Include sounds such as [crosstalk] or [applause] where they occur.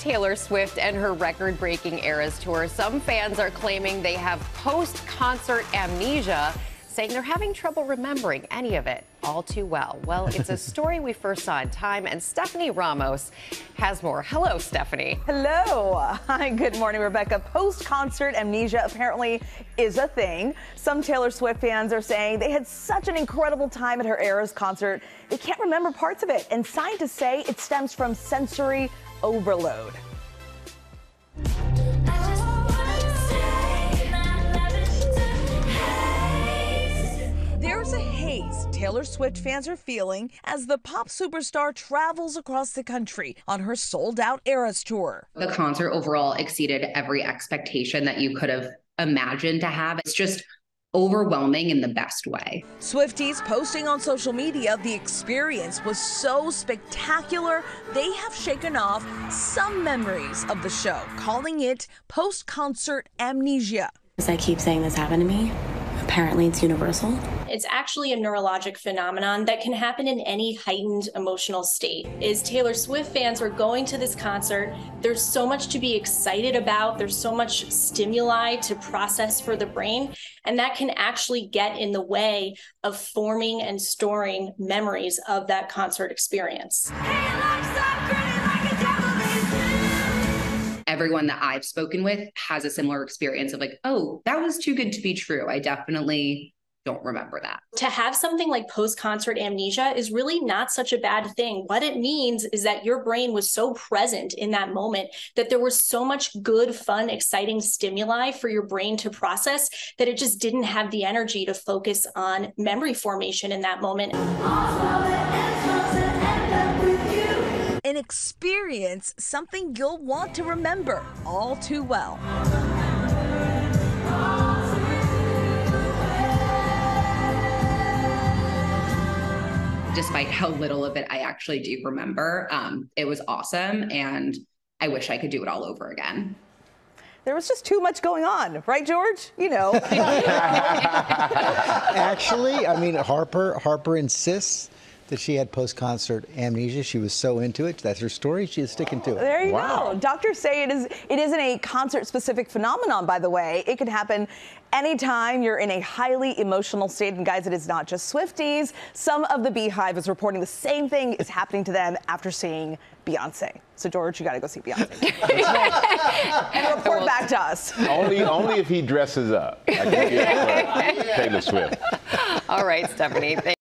Taylor Swift and her record breaking Eras tour. Some fans are claiming they have post concert amnesia, saying they're having trouble remembering any of it all too well. Well, it's a [laughs] story we first saw in Time, and Stephanie Ramos has more. Hello, Stephanie. Hello. Hi, good morning, Rebecca. Post concert amnesia apparently is a thing. Some Taylor Swift fans are saying they had such an incredible time at her Eras concert, they can't remember parts of it. And scientists say it stems from sensory overload. There's a haze Taylor Swift fans are feeling as the pop superstar travels across the country on her sold out Eras tour. The concert overall exceeded every expectation that you could have imagined to have. It's just overwhelming in the best way. Swifties posting on social media the experience was so spectacular, they have shaken off some memories of the show, calling it post concert amnesia. As I keep saying this happened to me, apparently it's universal. It's actually a neurologic phenomenon that can happen in any heightened emotional state. Is Taylor Swift fans are going to this concert, there's so much to be excited about, there's so much stimuli to process for the brain, and that can actually get in the way of forming and storing memories of that concert experience. Everyone that I've spoken with has a similar experience of like, oh, that was too good to be true. I definitely don't remember that. To have something like post concert amnesia is really not such a bad thing. What it means is that your brain was so present in that moment that there was so much good, fun, exciting stimuli for your brain to process that it just didn't have the energy to focus on memory formation in that moment. An experience, something you'll want to remember all too well. despite how little of it I actually do remember. Um, it was awesome, and I wish I could do it all over again. There was just too much going on, right, George? You know. [laughs] Actually, I mean, Harper Harper insists that she had post-concert amnesia. She was so into it. That's her story. She is sticking to it. There you wow. go. Doctors say it is it isn't a concert-specific phenomenon, by the way. It can happen anytime you're in a highly emotional state. And guys, it is not just Swifties. Some of the BeyHive is reporting the same thing is happening to them after seeing Beyonce. So George, you got to go see Beyonce and [laughs] report back to us. Only, only if he dresses up. [laughs] Taylor Swift. All right, Stephanie.